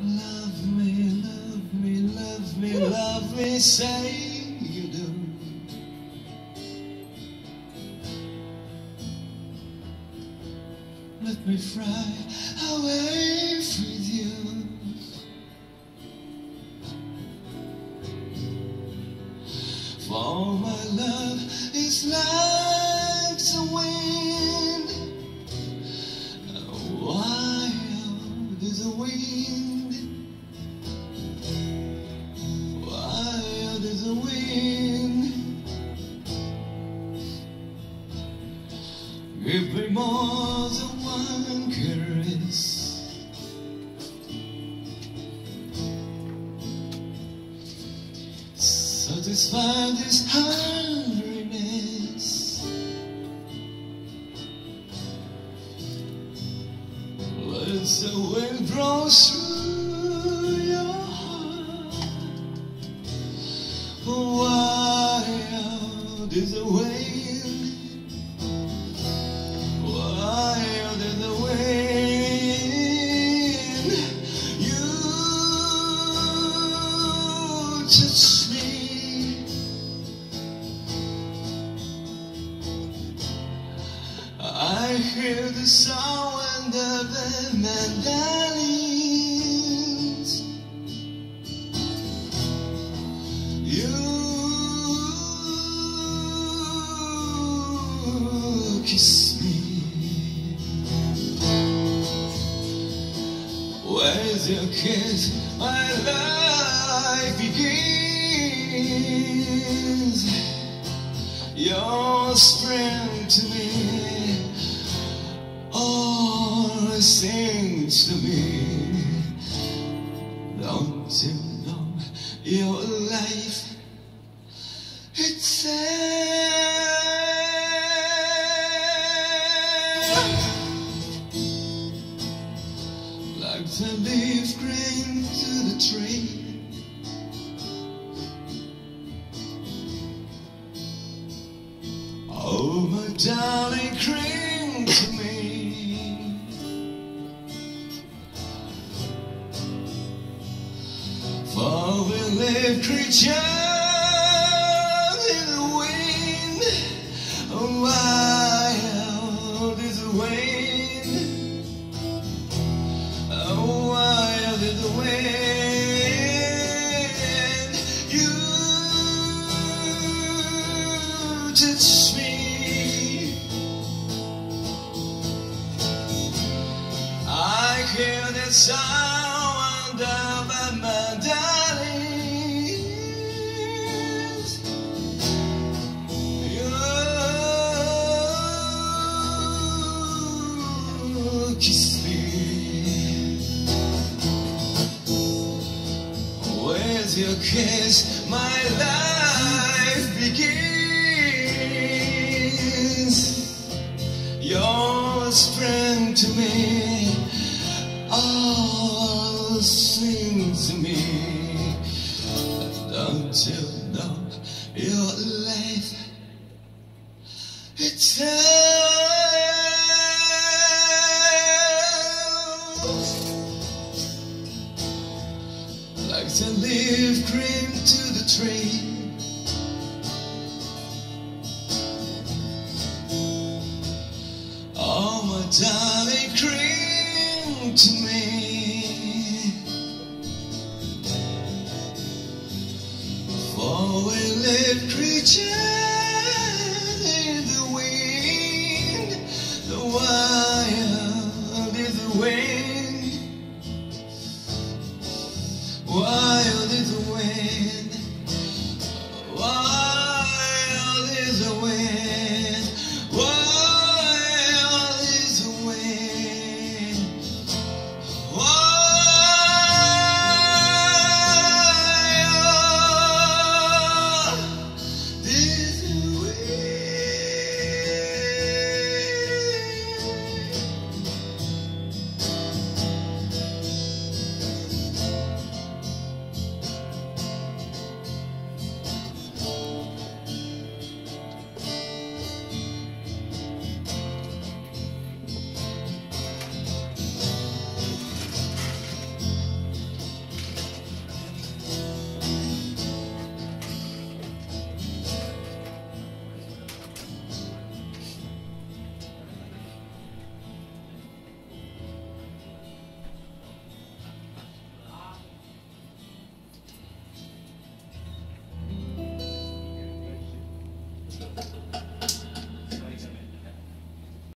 Love me, love me, love me, love me, say you do. Let me fly away with you. For my love is like the wind. Wild is the wind. Me more than one caress. Satisfy this hungriness. Let the wind blow through your heart. Wild is the wind. I hear the sound of the mandolins. You kiss me. With your kiss, my life begins. Your strength to me. Don't you know your life It's sad. Like the leaf green to the tree. Oh, my darling, cling For we live creatures in the wind. Oh, wild is the wind. Oh, wild is the wind. You touch me. I hear the your kiss, my life begins. Your strength to me, all sing to me. Don't you know your life itself? The leaf cream to the tree. Oh, my darling, cling to me. For we live creatures